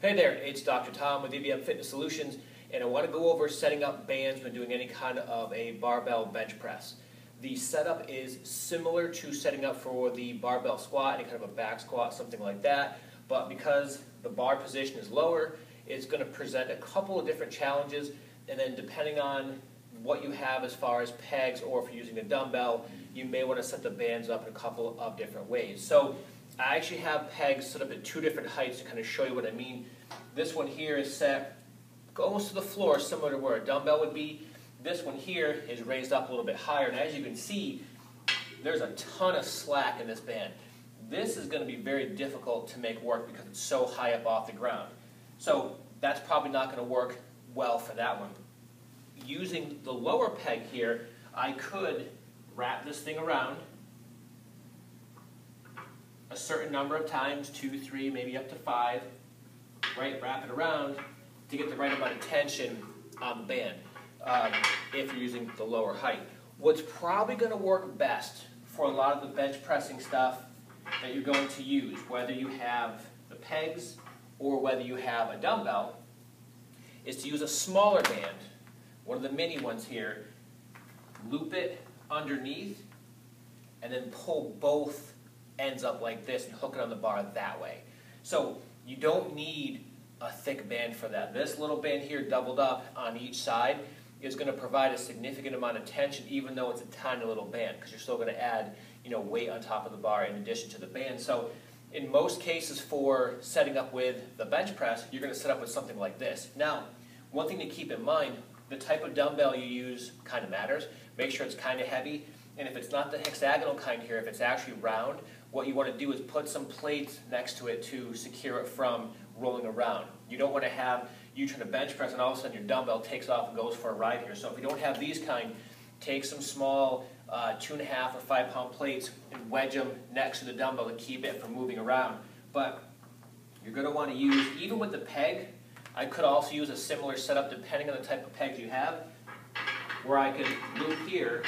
Hey there, it's Dr. Tom with EBM Fitness Solutions, and I want to go over setting up bands when doing any kind of a barbell bench press. The setup is similar to setting up for the barbell squat, any kind of a back squat, something like that, but because the bar position is lower, it's going to present a couple of different challenges, and then depending on what you have as far as pegs or if you're using a dumbbell, you may want to set the bands up in a couple of different ways. So I actually have pegs set up at two different heights to kind of show you what I mean. This one here is set almost to the floor, similar to where a dumbbell would be. This one here is raised up a little bit higher, and as you can see, there's a ton of slack in this band. This is going to be very difficult to make work because it's so high up off the ground. So that's probably not going to work well for that one. Using the lower peg here, I could wrap this thing around a certain number of times, two, three, maybe up to five, right, wrap it around to get the right amount of tension on the band um, if you're using the lower height. What's probably going to work best for a lot of the bench pressing stuff that you're going to use, whether you have the pegs or whether you have a dumbbell, is to use a smaller band, one of the mini ones here, loop it underneath, and then pull both ends up like this and hook it on the bar that way. So you don't need a thick band for that. This little band here doubled up on each side is going to provide a significant amount of tension even though it's a tiny little band because you're still going to add you know, weight on top of the bar in addition to the band. So in most cases for setting up with the bench press, you're going to set up with something like this. Now, one thing to keep in mind, the type of dumbbell you use kind of matters. Make sure it's kind of heavy. And if it's not the hexagonal kind here, if it's actually round, what you want to do is put some plates next to it to secure it from rolling around. You don't want to have you trying to bench press and all of a sudden your dumbbell takes off and goes for a ride here. So if you don't have these kind, take some small uh, two and a half or five pound plates and wedge them next to the dumbbell to keep it from moving around. But you're going to want to use, even with the peg, I could also use a similar setup depending on the type of pegs you have, where I could loop here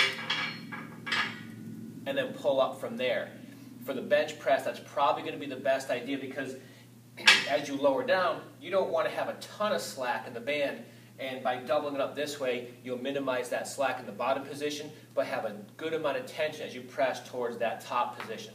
and then pull up from there. For the bench press, that's probably going to be the best idea because as you lower down, you don't want to have a ton of slack in the band. And by doubling it up this way, you'll minimize that slack in the bottom position, but have a good amount of tension as you press towards that top position.